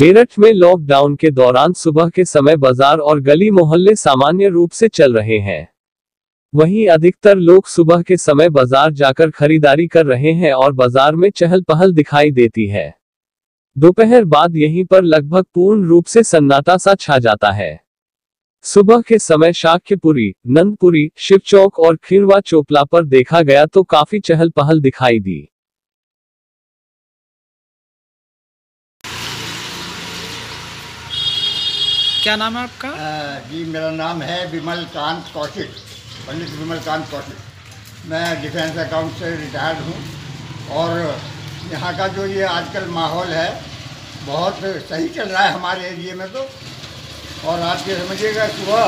मेरठ में लॉकडाउन के दौरान सुबह के समय बाज़ार और गली मोहल्ले सामान्य रूप से चल रहे हैं। वहीं अधिकतर लोग सुबह के समय बाज़ार जाकर खरीदारी कर रहे हैं और बाज़ार में चहल पहल दिखाई देती है। दोपहर बाद यहीं पर लगभग पूर्ण रूप से सन्नाटा सा छा जाता है। सुबह के समय शाक्यपुरी, नंदपुरी शिव चौक और खिरवा चोपला पर देखा गया तो काफ़ी चहल पहल दिखाई दी। क्या नाम है आपका? अ, जी मेरा नाम है विमल कांत कौशिक पंडित विमल कांत कौशिक। मैं डिफेंस अकाउंट से रिटायर्ड हूँ और यहाँ का जो ये आजकल माहौल है बहुत सही चल रहा है हमारे एरिए में तो। और आप ये समझिएगा सुबह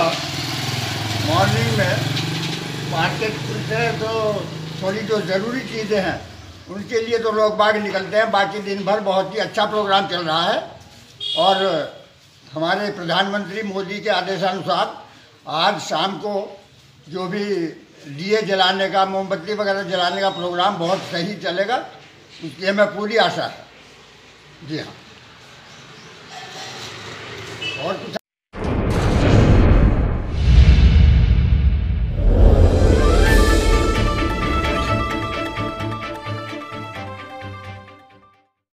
मॉर्निंग में मार्केट हैं तो थोड़ी जो ज़रूरी चीज़ें हैं उनके लिए तो लोग बाग निकलते हैं। बाकी दिन भर बहुत ही अच्छा प्रोग्राम चल रहा है और हमारे प्रधानमंत्री मोदी के आदेशानुसार आज शाम को जो भी दिए जलाने का, मोमबत्ती वगैरह जलाने का प्रोग्राम बहुत सही चलेगा उसकी हमें पूरी आशा है जी हाँ। और कुछ